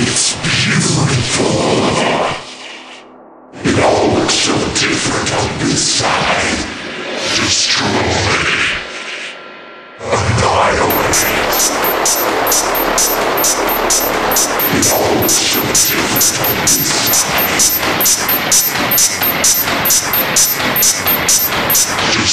It's beautiful. It all looks so different on this side. Destroy. Annihilate. It all looks so different on this side. Destroy.